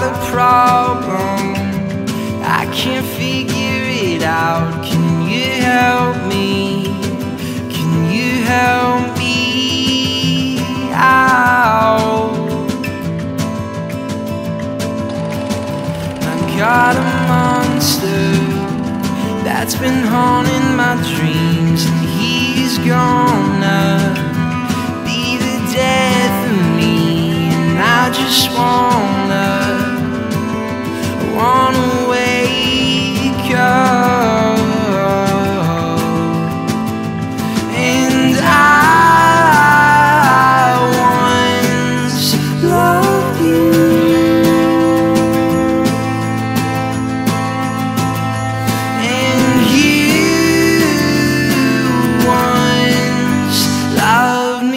got a problem. I can't figure it out. Can you help me? Can you help me out? I got a monster that's been haunting my dreams, he's gonna be the death of me, and I just wanna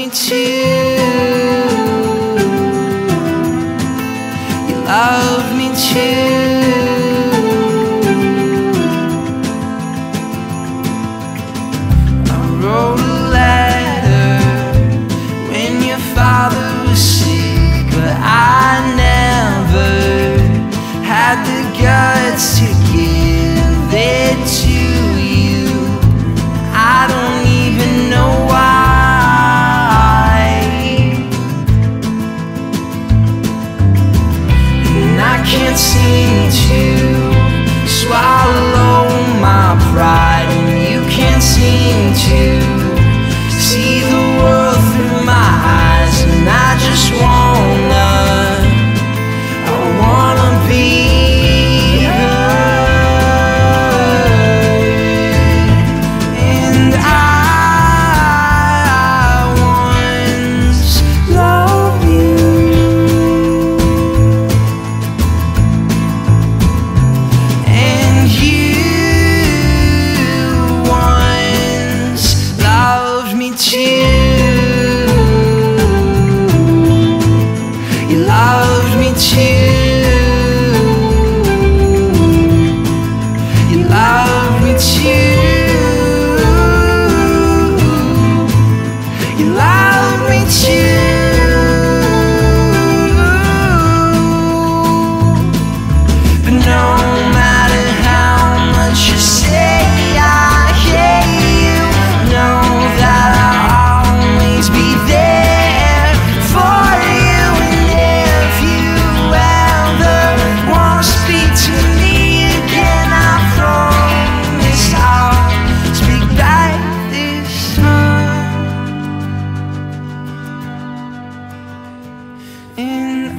me too. You loved me too. I wrote a letter when your father was sick, but I can't seem to swallow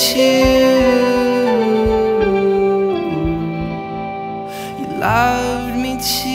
too. You loved me too.